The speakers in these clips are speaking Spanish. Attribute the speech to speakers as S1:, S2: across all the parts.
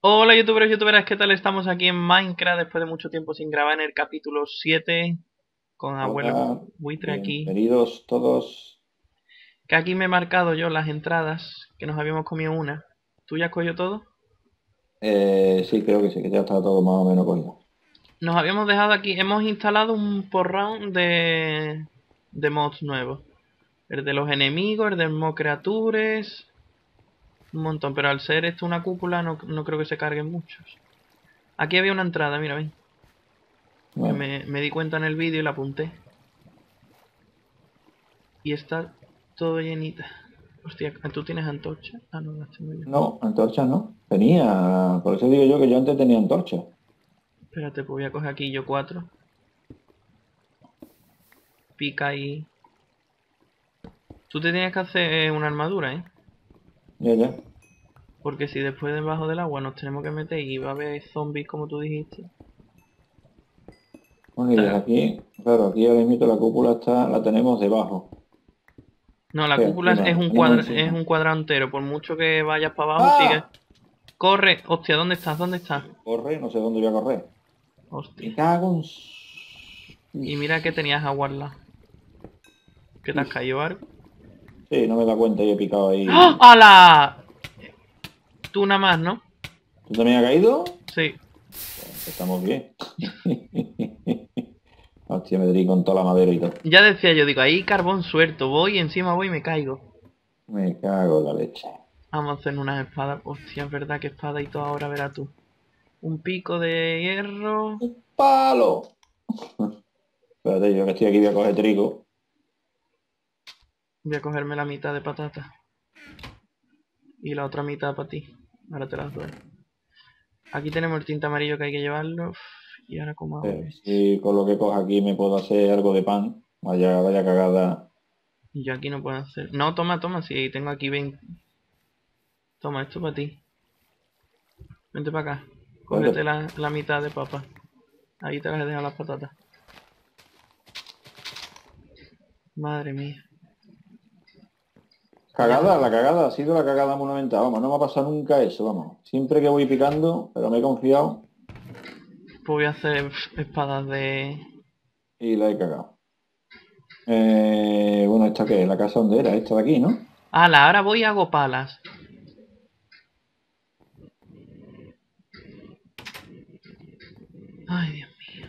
S1: Hola youtubers youtuberas, ¿qué tal? Estamos aquí en Minecraft después de mucho tiempo sin grabar en el capítulo 7 con abuelo buitre aquí.
S2: bienvenidos todos.
S1: Que aquí me he marcado yo las entradas, que nos habíamos comido una. ¿Tú ya has cogido todo?
S2: Eh, sí, creo que sí, que ya está todo más o menos cogido.
S1: Nos habíamos dejado aquí, hemos instalado un porrón de, de mods nuevos. El de los enemigos, el de mod creatures, un montón. Pero al ser esto una cúpula no, no creo que se carguen muchos. Aquí había una entrada, mira, ven.
S2: Bueno,
S1: me, me di cuenta en el vídeo y la apunté. Y está todo llenita. Hostia, ¿tú tienes antorcha? Ah, no, las tengo yo.
S2: No, antorchas no. Tenía, por eso digo yo que yo antes tenía antorcha.
S1: Espérate, pues voy a coger aquí yo cuatro. Pica ahí. Tú te tienes que hacer eh, una armadura, ¿eh?
S2: Ya, ya.
S1: Porque si después debajo del agua nos tenemos que meter y va a haber zombies como tú dijiste.
S2: Bueno, y desde aquí, claro, aquí ahora mismo la cúpula está, la tenemos debajo.
S1: No, la cúpula es- un
S2: encima.
S1: es un cuadrado entero. Por mucho que vayas para abajo,
S2: ¡Ah!
S1: sigue. Corre, hostia, ¿dónde estás? ¿Dónde estás?
S2: Corre, no sé dónde voy a correr.
S1: Hostia.
S2: Me cago en...
S1: Y mira que tenías agua al lado. ¿Que te has caído algo?
S2: Sí, no me da cuenta y he picado ahí.
S1: ¡Ah! ¡Hala! Tú nada más, ¿no?
S2: ¿Tú también has caído?
S1: Sí.
S2: Estamos bien. Hostia, me di con toda la madera y todo.
S1: Ya decía yo, digo, ahí carbón suelto. Voy, encima voy y me caigo.
S2: Me cago en la leche.
S1: Vamos a hacer unas espadas. Hostia, es verdad que espada y todo ahora verás tú. Un pico de hierro.
S2: ¡Un palo! Espérate, yo que estoy aquí voy a coger trigo.
S1: Voy a cogerme la mitad de patata. Y la otra mitad para ti. Ahora te las doy. Aquí tenemos el tinte amarillo que hay que llevarlo. Y ahora como hago
S2: Eh, si con lo que cojo aquí me puedo hacer algo de pan. Vaya, vaya cagada.
S1: Y yo aquí no puedo hacer. No, toma, toma, si tengo aquí 20. Toma, esto para ti. Vente para acá. Cógete la, la mitad de papa. Ahí te las he dejado las patatas. Madre mía.
S2: Cagada, la cagada, ha sido la cagada monumental. Vamos, no me ha pasado nunca eso, vamos. Siempre que voy picando, pero me he confiado
S1: Pues voy a hacer espadas de.
S2: y la he cagado. Eh, bueno, ¿esta qué es? ¿La casa donde era? Esta de aquí, ¿no?
S1: ¡Hala! Ahora voy y hago palas. Ay, Dios mío.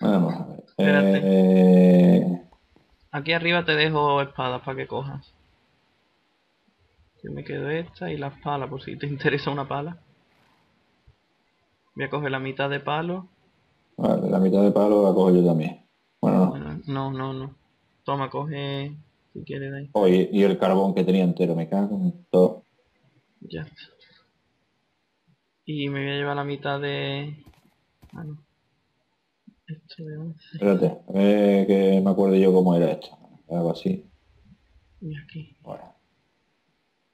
S2: Vamos a ver.
S1: Espérate.
S2: Eh,
S1: Aquí arriba te dejo espadas para que cojas. Yo me quedo esta y las palas, por si te interesa una pala. Voy a coger la mitad de palo.
S2: vale, la mitad de palo la cojo yo también. Bueno, no.
S1: Bueno, no, no, no. Toma, coge si quieres ahí.
S2: Oye, y el carbón que tenía entero, me cago en todo.
S1: Ya está. Y me voy a llevar la mitad de... Ah, no. Esto de 11.
S2: Espérate, a ver que me acuerdo yo cómo era esto. Algo así.
S1: Y aquí.
S2: Bueno,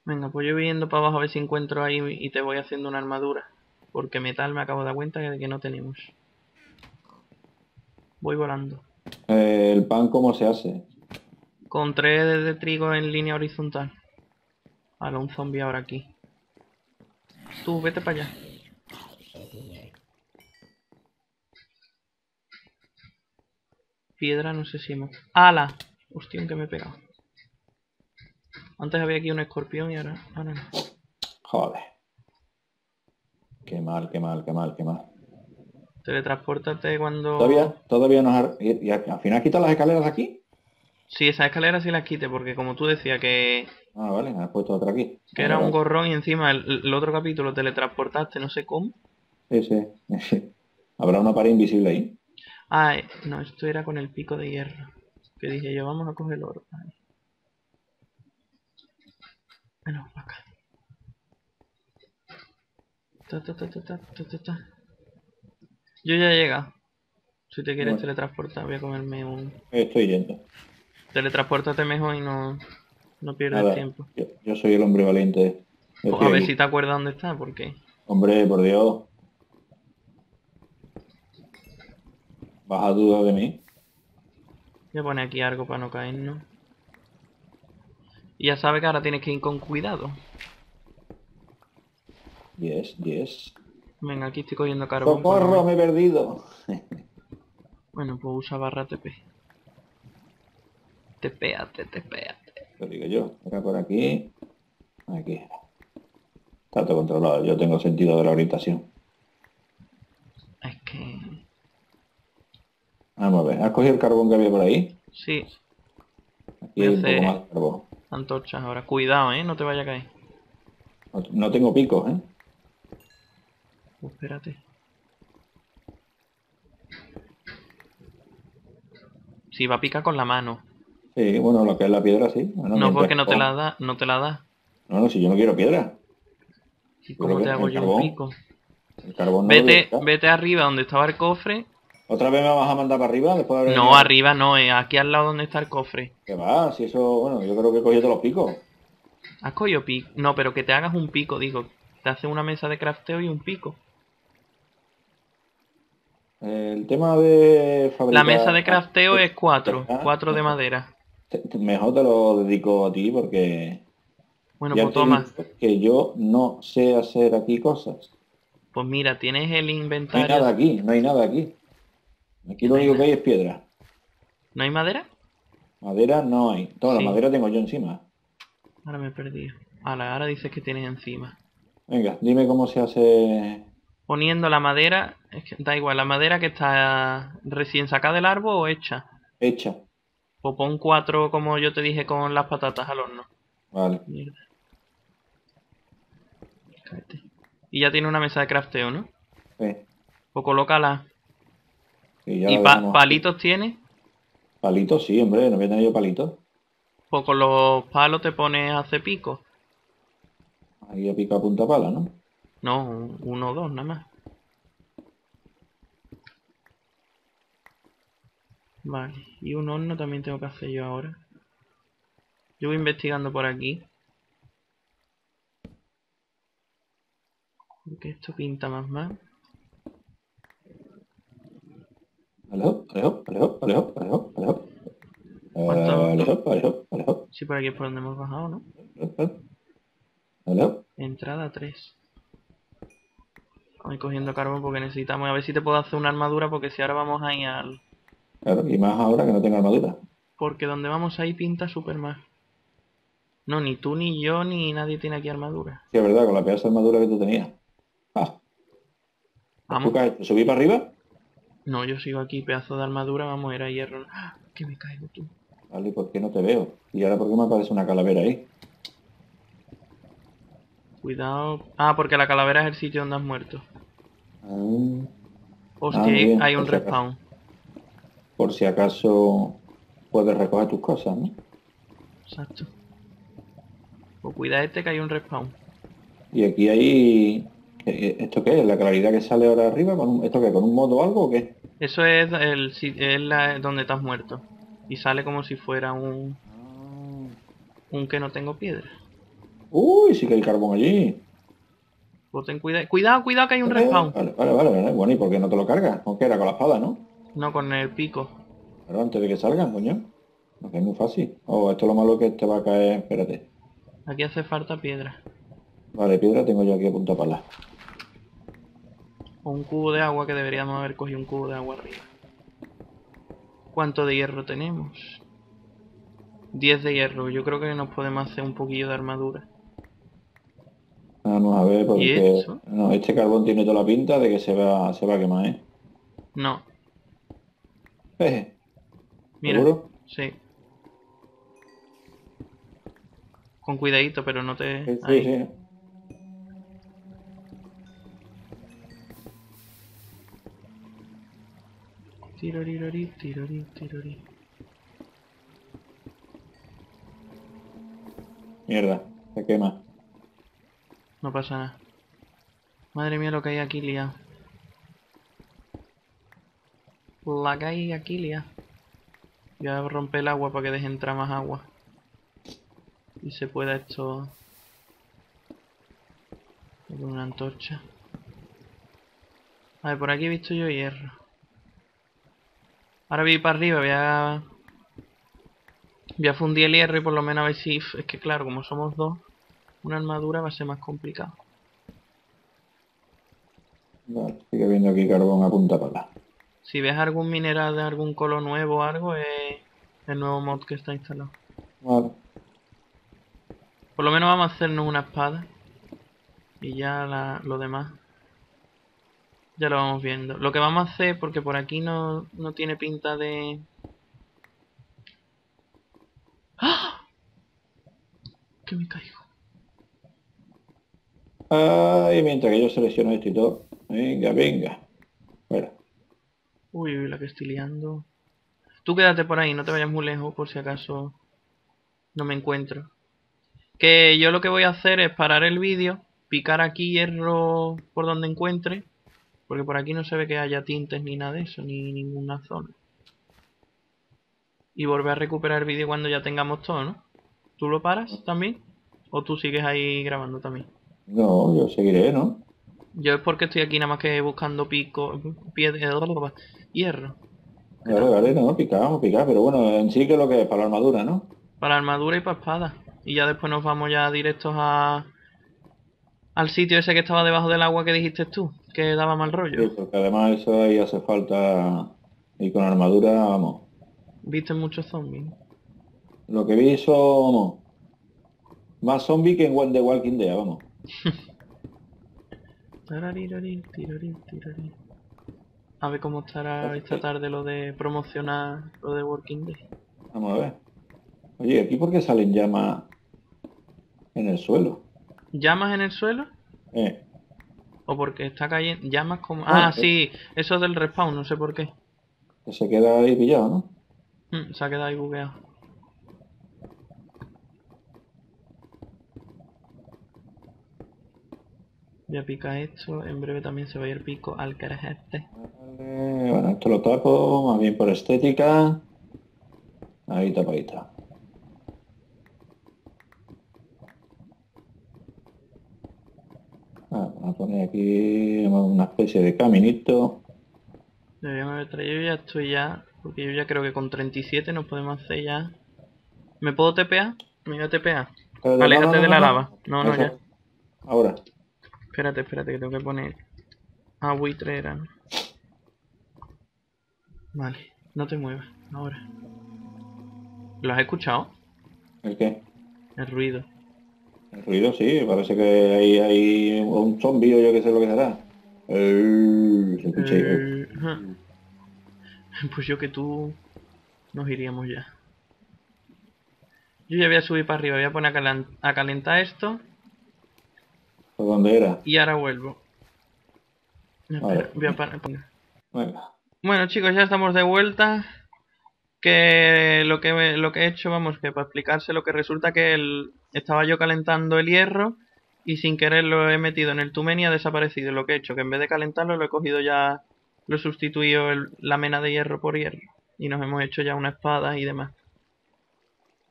S1: Venga, pues yo voy yendo para abajo a ver si encuentro ahí y te voy haciendo una armadura. Porque metal me acabo de dar cuenta de que no tenemos. Voy volando.
S2: Eh, el pan, ¿cómo se hace?
S1: Con tres de, de trigo en línea horizontal. Ahora un zombie ahora aquí. Tú, vete para allá. Piedra, no sé si hemos... ¡Hala! Hostia, que me he pegado. Antes había aquí un escorpión y ahora, ahora no.
S2: Joder. Qué mal, qué mal, qué mal, qué mal.
S1: Teletranspórtate cuando...
S2: Todavía, todavía nos ha... ¿Y, y al al final quitas las escaleras aquí?
S1: Sí, esa escalera sí las quite, porque como tú decías que,
S2: Ah, vale, me has puesto otra aquí.
S1: que era un gorrón y encima el, el otro capítulo teletransportaste, no sé cómo.
S2: Sí, sí. Habrá una pared invisible ahí.
S1: Ah, no, esto era con el pico de hierro. Que dije yo, vamos a coger el oro. Ahí. Bueno, para acá. Ta, ta, ta, ta, ta, ta, ta, ta. Yo ya he llegado. Si te quieres
S2: Bueno.
S1: teletransportar, voy a comerme un...
S2: Estoy yendo.
S1: Teletranspórtate mejor y no, no pierdas tiempo.
S2: yo, yo soy el hombre valiente.
S1: Pues a ver si te acuerdas dónde está, porque...
S2: Hombre, por Dios. ¿Vas a dudar de mí?
S1: Voy a poner aquí algo para no caernos. Y ya sabes que ahora tienes que ir con cuidado.
S2: Yes, yes.
S1: Venga, aquí estoy cogiendo carbón.
S2: ¡Socorro! Me he perdido.
S1: Bueno, pues usa barra TP. Tepéate, tepéate.
S2: Lo digo yo. Era por aquí. Aquí. Está todo controlado. Yo tengo sentido de la orientación.
S1: Es que...
S2: Vamos a ver. ¿Has cogido el carbón que había por ahí?
S1: Sí,
S2: Aquí hay un poco más de carbón.
S1: antorchas ahora. Cuidado, ¿eh? No te vaya a caer.
S2: No, no tengo picos, ¿eh?
S1: Uh, espérate. Si va a picar con la mano.
S2: Sí, bueno, lo que es la piedra, sí. Bueno,
S1: No, porque no te la da, no te la da.
S2: No, no, si yo no quiero piedra.
S1: ¿Y cómo te hago yo un pico?
S2: El carbón no
S1: Vete, vete arriba donde estaba el cofre.
S2: ¿Otra vez me vas a mandar para arriba después de haber
S1: No,
S2: venido?
S1: arriba no, eh, aquí al lado donde está el cofre.
S2: Que va, si eso, bueno, yo creo que he cogido todos los picos.
S1: ¿Has cogido pico? No, pero que te hagas un pico, digo. Te hace una mesa de crafteo y un pico.
S2: El tema de fabricar...
S1: La mesa de crafteo es cuatro,
S2: Ah,
S1: cuatro de madera.
S2: Mejor te lo dedico a ti porque...
S1: Bueno,
S2: ya
S1: pues toma.
S2: que yo no sé hacer aquí cosas.
S1: Pues mira, tienes el
S2: No hay
S1: inventario.
S2: nada aquí, no hay nada aquí. Aquí lo único que hay es piedra.
S1: ¿No hay madera?
S2: Madera no hay. Toda
S1: Sí.
S2: la madera tengo yo encima.
S1: Ahora me he perdido. Ahora, ahora dices que tienes encima.
S2: Venga, dime cómo se hace...
S1: Poniendo la madera, es que da igual, la madera que está recién sacada del árbol o hecha.
S2: Hecha.
S1: O pon cuatro como yo te dije con las patatas al horno.
S2: Vale.
S1: Mierda. Y ya tiene una mesa de crafteo, ¿no?
S2: Sí.
S1: O colócala. ¿Y pa-
S2: tenemos.
S1: palitos tiene?
S2: Palitos, sí, hombre, no voy a tener yo palitos.
S1: Pues con los palos te pones a hacer pico.
S2: Ahí a pica punta pala, ¿no?
S1: No, uno o dos nada más. Vale, y un horno también tengo que hacer yo ahora. Yo voy investigando por aquí. Porque esto pinta más mal.
S2: Alejo, alejo, alejo, alejo, alejo.
S1: ¿Cuánto?
S2: Alejo, alejo, alejo,
S1: Sí, por aquí es por donde hemos bajado, ¿no?
S2: Alejo.
S1: Entrada 3. Voy cogiendo carbón porque necesitamos. A ver si te puedo hacer una armadura porque si ahora vamos a ir al...
S2: Claro, y más ahora que no tengo armadura.
S1: Porque donde vamos ahí pinta súper mal. No, ni tú, ni yo, ni nadie tiene aquí armadura.
S2: Sí, es verdad, con la pedazo de armadura que tú tenías. Ah, ¿tú
S1: Vamos.
S2: qué has hecho? ¿Subí para arriba?
S1: No, yo sigo aquí, pedazo de armadura, vamos, era hierro. ¡Ah! Que me caigo tú.
S2: Vale, ¿y ¿por qué no te veo? ¿Y ahora por qué me aparece una calavera ahí?
S1: Cuidado. Ah, porque la calavera es el sitio donde has muerto.
S2: Ah,
S1: Hostia,
S2: Ah, bien,
S1: hay un
S2: acaso.
S1: respawn.
S2: por si acaso puedes recoger tus cosas, ¿no?
S1: Exacto. Pues cuida este que hay un respawn.
S2: Y aquí hay... eh, ¿Esto qué es? ¿La claridad que sale ahora arriba? ¿Con un- ¿Esto qué? ¿Con un modo o algo o qué?
S1: Eso es el es la, donde has muerto. Y sale como si fuera un, un que no tengo piedra.
S2: Uy, sí que hay carbón allí.
S1: Pues ten cuidado. Cuidado, cuidado que hay un
S2: Eh,
S1: respawn.
S2: Vale, vale, vale, vale. Bueno, ¿y por qué no te lo cargas? ¿Con qué era? Con la espada, ¿no?
S1: No con el pico.
S2: Pero antes de que salgan, coño. No es muy fácil. Oh, esto es lo malo que te va a caer. Espérate.
S1: Aquí hace falta piedra.
S2: Vale, piedra tengo yo aquí a punta pala.
S1: O un cubo de agua que deberíamos haber cogido un cubo de agua arriba. ¿Cuánto de hierro tenemos? 10 de hierro. Yo creo que nos podemos hacer un poquillo de armadura.
S2: Vamos a ver, porque
S1: eso?
S2: no, este carbón tiene toda la pinta de que se va, se va a quemar, ¿eh?
S1: No,
S2: Jeje,
S1: mira.
S2: ¿Seguro?
S1: Sí. Con cuidadito, pero no te...
S2: Sí, sí,
S1: ahí.
S2: sí.
S1: Tirorirorí, tirorí, tirorí.
S2: Mierda, se quema.
S1: No pasa nada. Madre mía lo que hay aquí liado. La que hay aquí liado. Voy a romper el agua para que deje entrar más agua. Y se pueda esto... Con una antorcha. A ver, por aquí he visto yo hierro. Ahora voy para arriba, voy a... Voy a fundir el hierro y por lo menos a ver si... Es que claro, como somos dos, una armadura va a ser más complicado.
S2: Vale, sigue viendo aquí carbón a punta pala.
S1: Si ves algún mineral de algún color nuevo o algo, es el nuevo mod que está instalado.
S2: Vale.
S1: Por lo menos vamos a hacernos una espada. Y ya la- lo demás. Ya lo vamos viendo. Lo que vamos a hacer, porque por aquí no, no tiene pinta de... ¡Ah! Que me caigo.
S2: Ay, mientras que yo selecciono esto y todo. Venga, venga. Bueno,
S1: Uy, uy, la que estoy liando. Tú quédate por ahí, no te vayas muy lejos por si acaso no me encuentro. Que yo lo que voy a hacer es parar el vídeo, picar aquí hierro por donde encuentre, porque por aquí no se ve que haya tintes ni nada de eso, ni ninguna zona. Y volver a recuperar el vídeo cuando ya tengamos todo, ¿no? ¿Tú lo paras también? ¿O tú sigues ahí grabando también?
S2: no, yo seguiré, ¿no?
S1: Yo es porque estoy aquí nada más que buscando pico, piedra, hierro.
S2: Vale, vale, no, picamos, picar, pero bueno, en sí que es lo que es para la armadura, ¿no?
S1: Para armadura y para espada. Y ya después nos vamos ya directos a al sitio ese que estaba debajo del agua que dijiste tú, que daba mal
S2: Sí,
S1: rollo.
S2: porque además eso ahí hace falta y con armadura, vamos.
S1: Viste muchos zombies.
S2: Lo que vi son, más zombie que en One- The Walking Dead, vamos.
S1: A ver cómo estará esta tarde lo de promocionar lo de Working Day.
S2: Vamos a ver. Oye, ¿aquí por qué salen llamas en el suelo?
S1: ¿Llamas en el suelo?
S2: Eh,
S1: ¿O porque está cayendo? ¿Llamas como.?
S2: Ah,
S1: Ah, sí, eso es del respawn, no sé por qué.
S2: que se queda ahí pillado, ¿no?
S1: Mm, se ha quedado ahí bugueado. Voy a picar esto, en breve también se va a ir pico al carajete.
S2: Vale, bueno, esto lo tapo, más bien por estética. Ahí tapadita. Ah, vamos a poner aquí una especie de caminito.
S1: Deberíamos haber traído, yo ya estoy ya, porque yo ya creo que con 37 nos podemos hacer ya... ¿Me puedo tepear? Me voy a tepear.
S2: Espérate,
S1: Aléjate
S2: no, no,
S1: de la
S2: no.
S1: lava. No, no, ya.
S2: Ahora.
S1: Espérate, espérate, que tengo que poner... Ah, buitre era. Vale, no te muevas, ahora. ¿Lo has escuchado?
S2: ¿El qué?
S1: El ruido.
S2: El ruido, sí, parece que hay, hay un zombie o yo qué sé lo que será. Eh, se escucha.
S1: Eh. Pues yo que tú nos iríamos ya. Yo ya voy a subir para arriba, voy a poner a, calen- a calentar esto
S2: ¿Por dónde era?
S1: y ahora vuelvo. Espera,
S2: Vale.
S1: voy a.
S2: Venga.
S1: Bueno chicos, ya estamos de vuelta. Que lo que me- lo que he hecho, vamos, que para explicárselo, que resulta que el, estaba yo calentando el hierro y sin querer lo he metido en el tumen y ha desaparecido. Lo que he hecho, que en vez de calentarlo lo he cogido ya, lo he sustituido el- la mena de hierro por hierro. Y nos hemos hecho ya una espada y demás.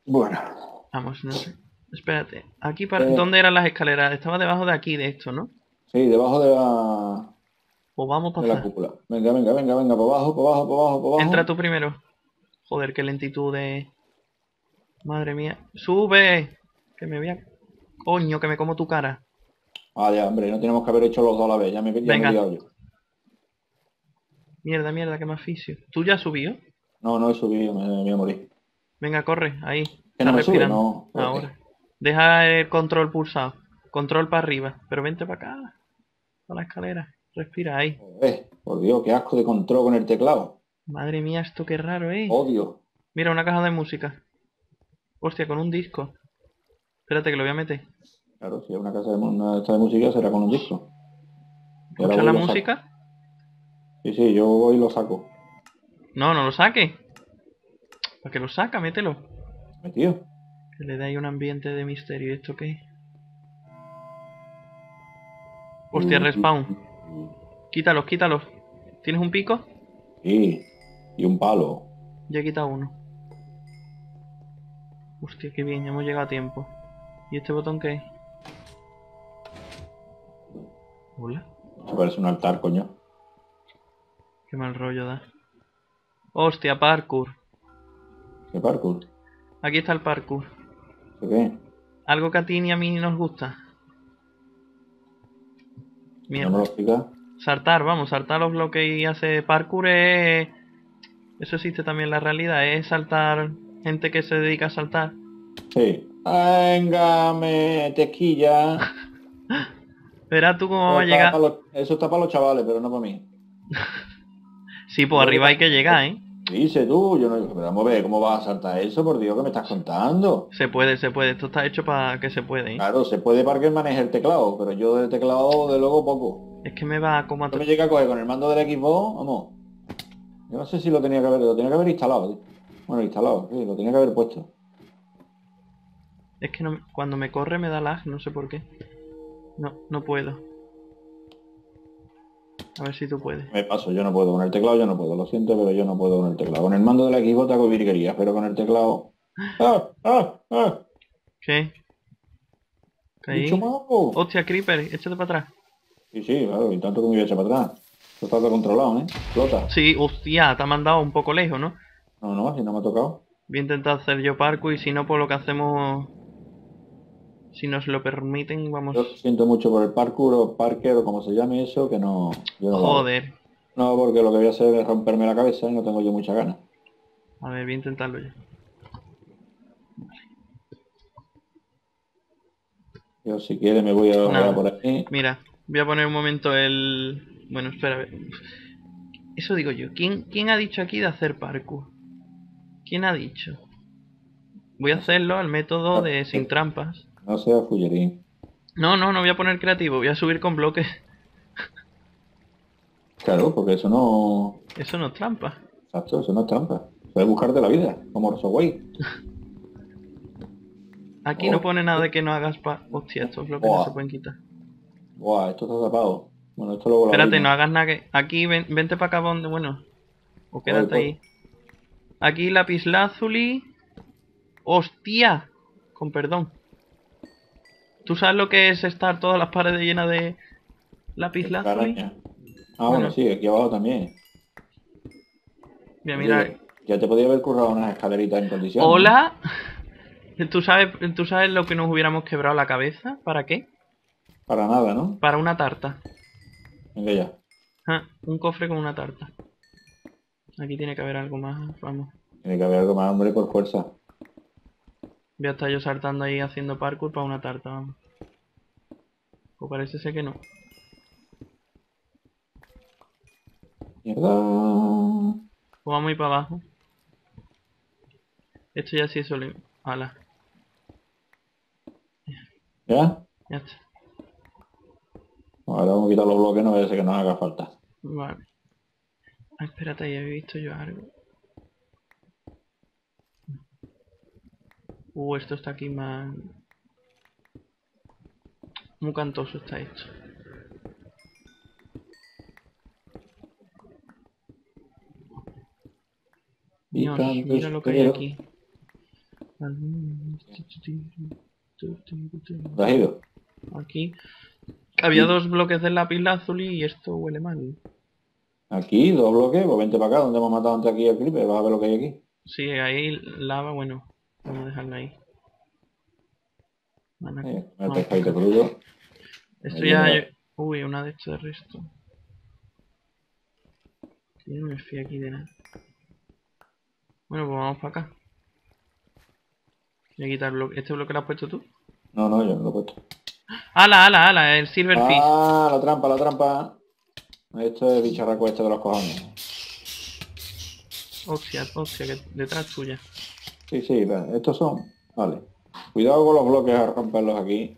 S2: Bueno,
S1: Vamos, no sé. Espérate, aquí para...
S2: Eh.
S1: ¿Dónde eran las escaleras? Estaba debajo de aquí, de esto, ¿no?
S2: sí, debajo de la,
S1: O vamos a
S2: de la cúpula. Venga, venga, venga, venga, por abajo, por abajo, por abajo, por abajo.
S1: Entra tú primero. Joder, qué lentitud de... Madre mía. ¡Sube! Que me voy a... Coño, que me como tu cara.
S2: Ah, ya, hombre, no tenemos que haber hecho los dos a la vez, ya me, ya me
S1: Venga.
S2: he yo.
S1: Mierda, mierda, que me asfixio. ¿Tú ya has subido?
S2: No, no he subido, me, me voy a morir.
S1: Venga, corre, ahí.
S2: ¿Que no me sube? No.
S1: Ahora. Deja el control pulsado. Control para arriba. Pero vente para acá. A la escalera. Respira ahí.
S2: Eh, por Dios, qué asco de control con el teclado.
S1: Madre mía, esto qué raro, eh.
S2: Odio.
S1: Mira, una caja de música. Hostia, con un disco. Espérate que lo voy a meter.
S2: Claro, si es una casa de, una de música será con un disco.
S1: ¿Escuchas la
S2: saco.
S1: música?
S2: Sí, sí, yo voy y lo saco.
S1: No, no lo saque. ¿Para qué lo saca? Mételo.
S2: Metido.
S1: Que le da ahí un ambiente de misterio. ¿Y esto qué? Hostia, respawn. Quítalos, quítalos. ¿Tienes un pico?
S2: Sí, y un palo.
S1: Ya he quitado uno. Hostia, qué bien, ya hemos llegado a tiempo. ¿Y este botón qué es? Hola,
S2: Se parece un altar, coño.
S1: qué mal rollo da. Hostia, parkour.
S2: ¿Qué parkour?
S1: Aquí está el parkour.
S2: ¿Qué?
S1: Algo que a ti ni a mí nos gusta.
S2: ¿No me
S1: Mierda.
S2: lo?
S1: Saltar, vamos, saltar los bloques y hacer parkour es... Eso existe también en la realidad, es saltar gente que se dedica a saltar.
S2: Sí. Venga, me tequilla.
S1: Verás tú cómo va a llegar.
S2: los- Eso está para los chavales, pero no para mí.
S1: Sí, pues arriba hay que llegar, ¿eh?
S2: Dice tú, yo no... Pero vamos a ver, ¿cómo vas a saltar eso? Por Dios, ¿qué me estás contando?
S1: Se puede, se puede. Esto está hecho para que se puede, ¿eh?
S2: Claro, se puede para que maneje el teclado, pero yo del teclado, de luego, poco.
S1: Es que me va como a...
S2: Me llegué a coger con el mando del Xbox, vamos. Yo no sé si lo tenía que haber, lo tenía que haber instalado. Bueno, instalado, sí, lo tenía que haber puesto.
S1: Es que no- cuando me corre me da lag, no sé por qué. No, no puedo. A ver si tú puedes.
S2: Me paso, yo no puedo, con el teclado yo no puedo, lo siento, pero yo no puedo con el teclado. Con el mando de la Xbox hago virguerías, pero con el teclado... ¡Ah! ¡Ah! ¡Ah!
S1: ¿Qué? Caí.
S2: ¡Bicho mago!
S1: Hostia, Creeper, échate para atrás.
S2: Sí, sí, claro, y tanto que me voy a echar para atrás. Todo controlado, ¿eh? Flota.
S1: Sí, hostia, te ha mandado un poco lejos, ¿no?
S2: No, no, si no me ha tocado.
S1: Voy a intentar hacer yo parkour y si no, pues lo que hacemos... Si nos lo permiten, vamos...
S2: Yo siento mucho por el parkour o parker o como se llame eso, que no... Yo lo.
S1: Joder.
S2: No, porque lo que voy a hacer es romperme la cabeza y no tengo yo mucha ganas.
S1: A ver, voy a intentarlo yo.
S2: Yo si quiere me voy a
S1: Nada.
S2: a por aquí.
S1: Mira, voy a poner un momento el... Bueno, espera, a ver. Eso digo yo. ¿Quién, ¿Quién ha dicho aquí de hacer parkour? ¿Quién ha dicho? Voy a hacerlo al método de sin trampas.
S2: No sea fullerín.
S1: No, no, no voy a poner creativo, voy a subir con bloques.
S2: Claro, porque eso no...
S1: Eso no es trampa.
S2: Exacto, eso no es trampa. Puedes buscarte la vida, como Orsoway.
S1: Aquí
S2: Oh.
S1: no pone nada de que no hagas pa... Hostia, estos bloques no
S2: Buah.
S1: se pueden quitar.
S2: Buah, esto está tapado. Bueno, esto luego
S1: Espérate, no hagas nada que... Aquí, ven- vente para acá donde... Bueno. O quédate
S2: voy.
S1: ahí. Aquí lapislázuli. ¡Hostia! Con perdón. ¿Tú sabes lo que es estar todas las paredes llenas de lapislázuli?
S2: Araña. Ah, bueno,
S1: Bueno.
S2: sí, aquí abajo también.
S1: Mira, mira.
S2: Oye, Ya te podía haber currado unas escaleritas en condiciones.
S1: ¡Hola! ¿Tú sabes, ¿Tú sabes lo que nos hubiéramos quebrado la cabeza? ¿Para qué?
S2: Para nada, ¿no?
S1: Para una tarta.
S2: Venga ya.
S1: Ah, un cofre con una tarta. Aquí tiene que haber algo más, vamos.
S2: Tiene que haber algo más, hombre, por fuerza.
S1: Voy a estar yo saltando ahí haciendo parkour para una tarta, vamos. Pues parece ser que no.
S2: Mierda.
S1: Pues vamos a ir para abajo. Esto ya sí es solo... Ala,
S2: ¿Ya?
S1: ya está.
S2: Ahora vamos a quitar los bloques, no vaya a ser que nos haga falta.
S1: Vale. Ah, espérate, ya he visto yo algo. Uh, esto está aquí más... Muy cantoso está esto. Dios, mira lo que hay aquí.
S2: ¿Te has ido?
S1: Aquí. Había dos bloques de lápiz azul y esto huele mal.
S2: Aquí, dos bloques, pues vente para acá, donde hemos matado antes aquí al creeper, vas a ver lo que hay aquí.
S1: Sí, ahí lava, bueno. Vamos a dejarla ahí. Van.
S2: Eh, el crudo.
S1: Esto ya... Uy, una de estas de resto. Yo no me fío aquí de nada. Bueno, pues vamos para acá. Voy a quitar el bloque. ¿Este bloque lo has puesto tú?
S2: No, no, yo no lo he puesto.
S1: ¡Hala, hala, hala! El Silverfish.
S2: Ah, la trampa, la trampa. Esto es bicharraco este de los cojones.
S1: Hostia, hostia, que detrás tuya.
S2: Sí, sí, estos son. Vale. Cuidado con los bloques a romperlos aquí.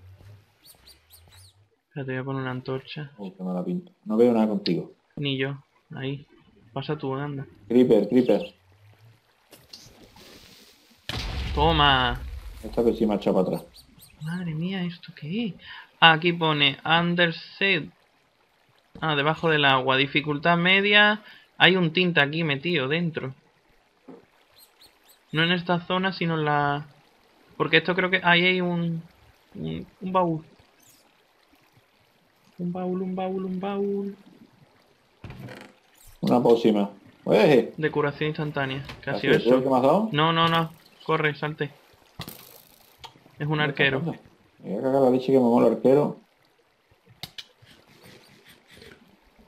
S1: Espérate, voy a poner una antorcha.
S2: Uy, qué mala pinta. No veo nada contigo.
S1: Ni yo. Ahí. Pasa tú, anda.
S2: Creeper, creeper.
S1: Toma.
S2: Esta vez sí me ha echado para atrás.
S1: Madre mía, ¿esto qué es? Aquí pone Underset. Ah, debajo del agua. Dificultad media. Hay un tinte aquí metido dentro. No en esta zona, sino en la... Porque esto creo que... Ahí hay un... Un, un baúl. Un baúl, un baúl, un baúl.
S2: Una pócima.
S1: De curación instantánea. ¿Qué ha
S2: ¿Así
S1: sido
S2: que me has dado?
S1: No, no, no. Corre, salte. Es un arquero.
S2: Me voy a cagar la leche que me mola el arquero.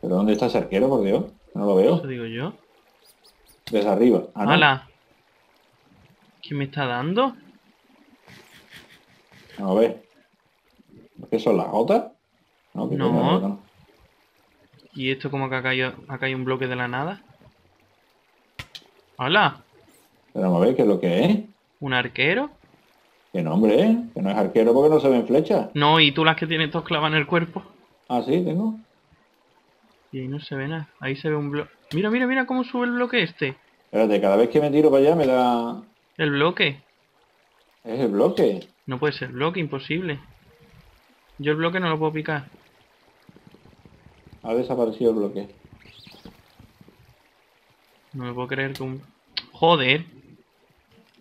S2: ¿Pero dónde está ese arquero, por Dios? No lo veo.
S1: Eso digo yo.
S2: Desde arriba. Ah, no.
S1: ¡Hala! ¿Quién me está dando?
S2: A ver. ¿Qué son las gotas? No, que
S1: No. ¿Y esto como que ha caído, ha caído un bloque de la nada? ¡Hala!
S2: Pero a ver qué es lo que es.
S1: ¿Un arquero?
S2: ¿Qué nombre es? Que no es arquero porque no se ven flechas.
S1: No, y tú las que tienes todos clavadas en el cuerpo.
S2: Ah, sí, tengo.
S1: Y ahí no se ve nada. Ahí se ve un bloque. Mira, mira, mira cómo sube el bloque este.
S2: Espérate, cada vez que me tiro para allá me da...
S1: El bloque.
S2: Es el bloque.
S1: No puede ser bloque, imposible. Yo el bloque no lo puedo picar.
S2: Ha desaparecido el bloque.
S1: No me puedo creer que un... Joder.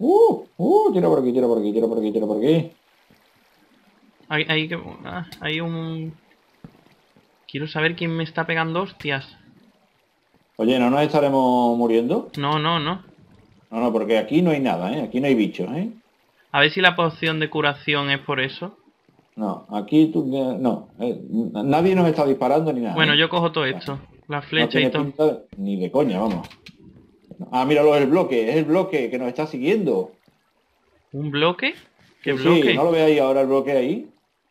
S2: Uh, uh, tira por aquí, tira por aquí, tira por aquí, tira por aquí.
S1: Hay, hay que... ah, hay un... Quiero saber quién me está pegando hostias.
S2: Oye, ¿no nos estaremos muriendo?
S1: No, no, no.
S2: No, no, porque aquí no hay nada, ¿eh? Aquí no hay bichos, ¿eh?
S1: A ver si la poción de curación es por eso.
S2: No, aquí tú... eh, No, eh, nadie nos está disparando ni nada.
S1: Bueno,
S2: ¿eh?
S1: yo cojo todo esto. La
S2: No
S1: flecha
S2: tiene
S1: y todo.
S2: pinta ni de coña, vamos. Ah, míralo, el bloque, es el bloque que nos está siguiendo.
S1: ¿Un bloque? ¿Qué
S2: Sí,
S1: bloque?
S2: ¿no lo veis ahora el bloque ahí?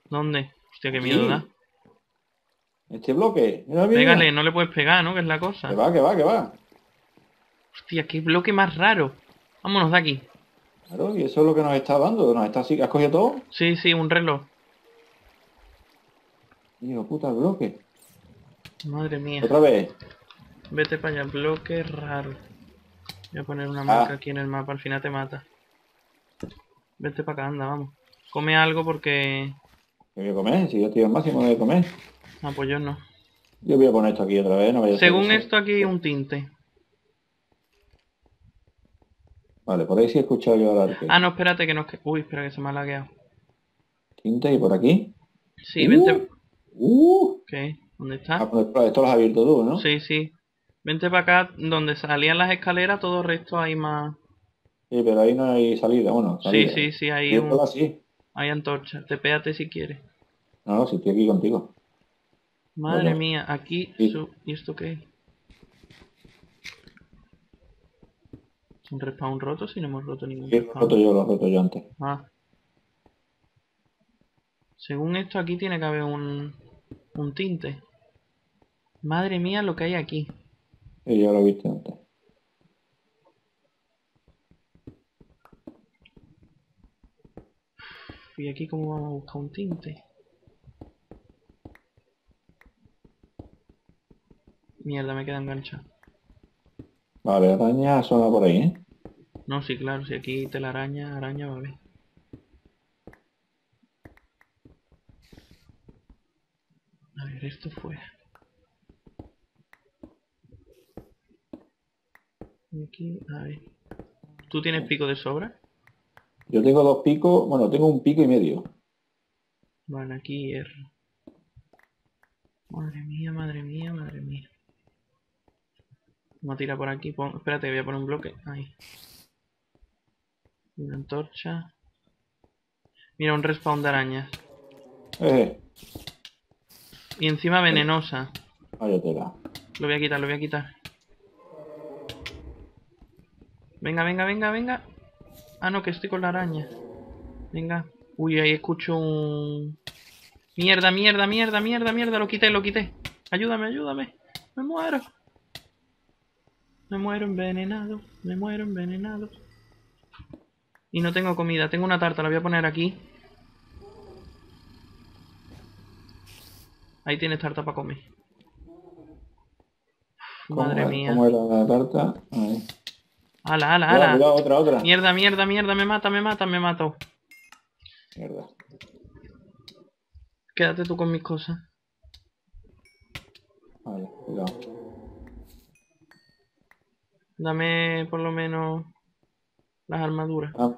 S1: ¿Dónde? Hostia, qué miedo da.
S2: Este bloque. Mira, mira.
S1: Pégale, no le puedes pegar, ¿no? Que es la cosa.
S2: Que va, que va, que va.
S1: Hostia, qué bloque más raro. Vámonos de aquí.
S2: Claro, y eso es lo que nos está dando. Nos está así. ¿Has cogido todo?
S1: Sí, sí, un reloj.
S2: Hijo puta, el bloque.
S1: Madre mía.
S2: Otra vez.
S1: Vete para allá, bloque raro. Voy a poner una
S2: Ah.
S1: marca aquí en el mapa, al final te mata. Vete para acá, anda, vamos. Come algo porque...
S2: ¿Qué voy a comer? Si yo estoy al máximo de comer.
S1: No, pues yo no.
S2: Yo voy a poner esto aquí otra vez. No vaya a
S1: Según esto aquí hay un tinte.
S2: Vale, por ahí sí he escuchado yo al arque.
S1: Ah, no, espérate que nos... que- Uy, espera que se me ha lagueado.
S2: Tinta y por aquí.
S1: Sí,
S2: Uh.
S1: vente...
S2: Uh.
S1: ¿Qué? ¿Dónde
S2: Ah,
S1: está?
S2: pues, esto lo has abierto tú, ¿no?
S1: Sí, sí. Vente para acá, donde salían las escaleras, todo el resto hay más...
S2: Sí, pero ahí no hay salida. Bueno,
S1: Sí,
S2: salida.
S1: sí, sí, hay,
S2: Sí,
S1: un...
S2: sí.
S1: hay antorcha. Te péate si quieres.
S2: No, no, si estoy aquí contigo.
S1: Madre
S2: Bueno.
S1: mía, aquí...
S2: Sí.
S1: su- ¿Y esto qué es? ¿Un respawn roto? Si no hemos roto ningún
S2: Sí, lo he
S1: respawn.
S2: roto yo, lo roto yo antes.
S1: Ah. Según esto aquí tiene que haber un, un tinte. Madre mía lo que hay aquí.
S2: Sí, ya lo viste antes.
S1: Y aquí cómo vamos a buscar un tinte. Mierda, me queda enganchado.
S2: Vale, araña suena por ahí, ¿eh?
S1: No, sí, claro, si aquí telaraña, araña va a ver. A ver, esto fuera. Y aquí, a ver. ¿Tú tienes pico de sobra?
S2: Yo tengo dos picos, bueno, tengo un pico y medio.
S1: Vale, aquí hierro. Madre mía, madre mía, madre mía. Vamos a tirar por aquí. pon- Espérate, voy a poner un bloque. Ahí. Una antorcha. Mira, un respawn de arañas.
S2: Eh,
S1: Y encima venenosa.
S2: vaya tela.
S1: Lo voy a quitar, lo voy a quitar. Venga, venga, venga, venga. Ah, no, que estoy con la araña. Venga. Uy, ahí escucho un... Mierda, mierda, mierda, mierda, mierda. Lo quité, lo quité. Ayúdame, ayúdame. Me muero. Me muero envenenado. Me muero envenenado. Y no tengo comida. Tengo una tarta, la voy a poner aquí. Ahí tienes tarta para comer.
S2: ¿Cómo
S1: Madre mía.
S2: ¿Cómo era la tarta? Ahí.
S1: Ala, ala, ala.
S2: cuidado, otra, otra.
S1: Mierda, mierda, mierda, me mata, me mata, me mato.
S2: Mierda.
S1: Quédate tú con mis cosas.
S2: Vale, cuidado.
S1: Dame por lo menos las armaduras.
S2: Ah.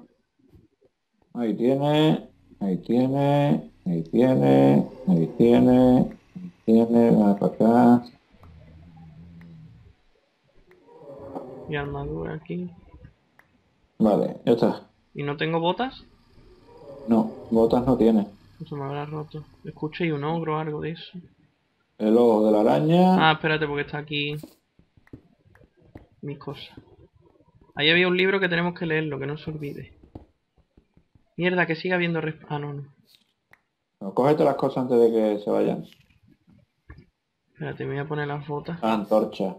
S2: Ahí tiene, ahí tiene, ahí tiene, ahí tiene, ahí tiene, va para acá.
S1: Y armadura aquí.
S2: Vale, ya está.
S1: ¿Y no tengo botas?
S2: No, botas no tiene.
S1: Se me habrá roto. Escuché un ogro o algo de eso.
S2: El ojo de la araña.
S1: Ah, espérate, porque está aquí. Mis cosas. Ahí había un libro que tenemos que leerlo, que no se olvide. Mierda, que siga habiendo resp- Ah, no, no.
S2: No, cógete las cosas antes de que se vayan.
S1: Espérate, me voy a poner las botas.
S2: Antorcha.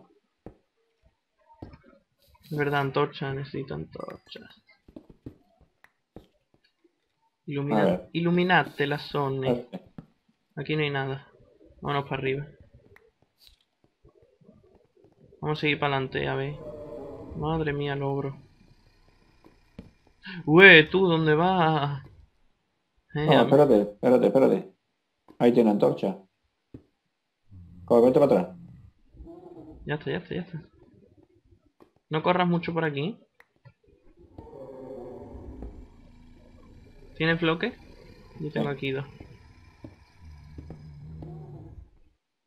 S1: Es verdad, antorcha, necesito antorchas. Ilumina... Iluminate la zona. Aquí no hay nada. Vámonos para arriba. Vamos a seguir para adelante, a ver. Madre mía, logro. Ué, tú, ¿dónde vas? Eh,
S2: No,
S1: a-
S2: espérate, espérate, espérate. Ahí tiene antorcha. Coge, vete para atrás.
S1: ya está, ya está, ya está. No corras mucho por aquí. ¿Tienes bloque? Yo tengo aquí dos.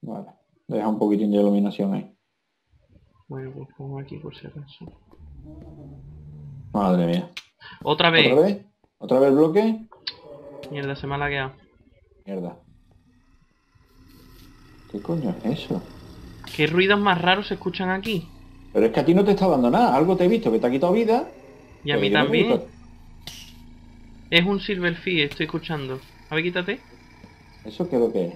S2: Vale. Deja un poquitín de iluminación ahí.
S1: Bueno, pues pongo aquí por si acaso.
S2: Madre mía.
S1: Otra vez.
S2: ¿Otra vez? ¿Otra vez bloque?
S1: Mierda, se me ha lagueado.
S2: Mierda. ¿Qué coño es eso?
S1: ¿Qué ruidos más raros se escuchan aquí?
S2: Pero es que a ti no te está dando nada. Algo te he visto que te ha quitado vida.
S1: Y a
S2: pero
S1: mí
S2: no
S1: también. Es un Silverfee, estoy escuchando. A ver, quítate.
S2: ¿Eso qué es lo que es?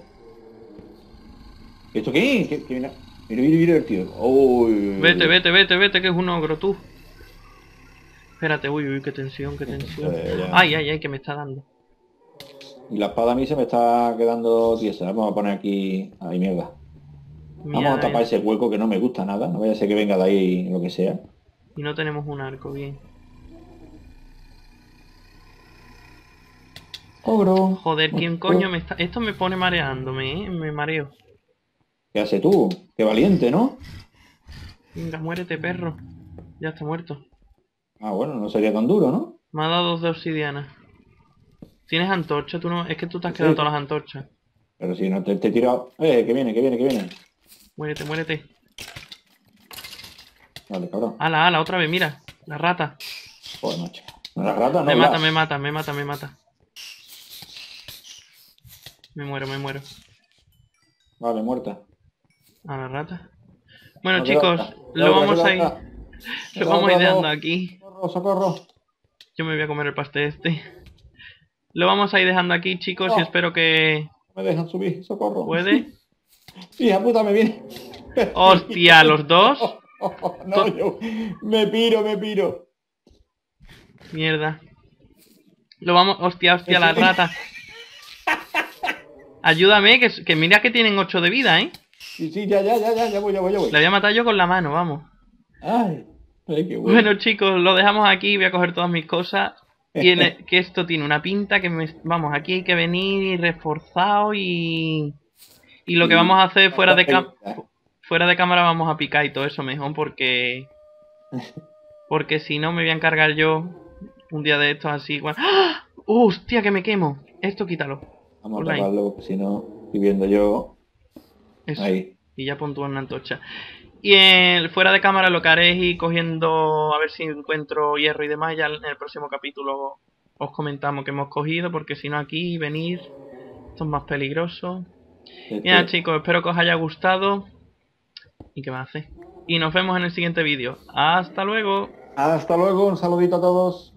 S2: ¿Esto qué es? ¿Qué- qué mira, mira, mira, mira el tío. Uy,
S1: Vete, vete, vete, vete, que es un ogro tú. Espérate, uy, uy, qué tensión, qué tensión. Ay, ay, ay, que me está dando.
S2: Y la espada a mí se me está quedando tiesa. Vamos a poner aquí... Ay, mierda. Vamos a tapar ese hueco que no me gusta nada. No vaya a ser que venga de ahí lo que sea.
S1: Y no tenemos un arco, bien.
S2: Ogro.
S1: Joder, ¿quién coño me está...? Esto me pone mareándome, ¿eh? Me mareo.
S2: ¿Qué hace tú? Qué valiente, ¿no?
S1: Venga, muérete, perro. Ya está muerto.
S2: Ah, bueno, no sería tan duro, ¿no?
S1: Me ha dado dos de obsidiana. ¿Tienes antorcha? Tú no... Es que tú te has
S2: Sí.
S1: quedado todas las antorchas.
S2: Pero si no te, te he tirado... Eh, que viene, que viene, que viene.
S1: Muérete, muérete.
S2: Vale, cabrón.
S1: Ala, ala, otra vez, mira. La rata.
S2: Joder, macho. La rata no.
S1: me mata, me mata, me mata, me mata. Me muero, me muero.
S2: Vale, muerta.
S1: A la rata. Bueno,
S2: No,
S1: chicos, lo vamos a ir, lo vamos
S2: no.
S1: aquí.
S2: Socorro, socorro.
S1: Yo me voy a comer el pastel este. Lo vamos a ir dejando aquí, chicos, y espero que
S2: Me dejan subir, socorro.
S1: puede.
S2: Hija puta, me viene.
S1: Hostia, los dos.
S2: no, yo me piro, me piro.
S1: Mierda. Lo vamos, hostia, hostia, la rata. Ayúdame, que, que mira que tienen 8 de vida, ¿eh?
S2: Sí, sí, ya, ya, ya, ya, ya voy, ya voy, ya voy.
S1: La voy a matar yo con la mano, vamos.
S2: Ay, ay, qué bueno.
S1: Bueno, chicos, lo dejamos aquí. Voy a coger todas mis cosas. Tiene, que esto tiene una pinta que me, vamos, aquí hay que venir reforzado y y lo que vamos a hacer fuera de
S2: bastante,
S1: fuera de cámara vamos a picar y todo eso mejor porque porque si no me voy a encargar yo un día de estos así. igual- ¡Ah! ¡Hostia, que me quemo! Esto quítalo.
S2: Vamos a taparlo, si no, estoy viendo yo.
S1: Eso.
S2: Ahí.
S1: Y ya puntúa una antorcha. Y en, fuera de cámara lo que haré es ir cogiendo a ver si encuentro hierro y demás. Ya en el próximo capítulo os comentamos que hemos cogido, porque si no aquí venir, esto es más peligroso.
S2: Este,
S1: Mira chicos, espero que os haya gustado. ¿Y qué más hace? Y nos vemos en el siguiente vídeo. Hasta luego.
S2: Hasta luego, un saludito a todos.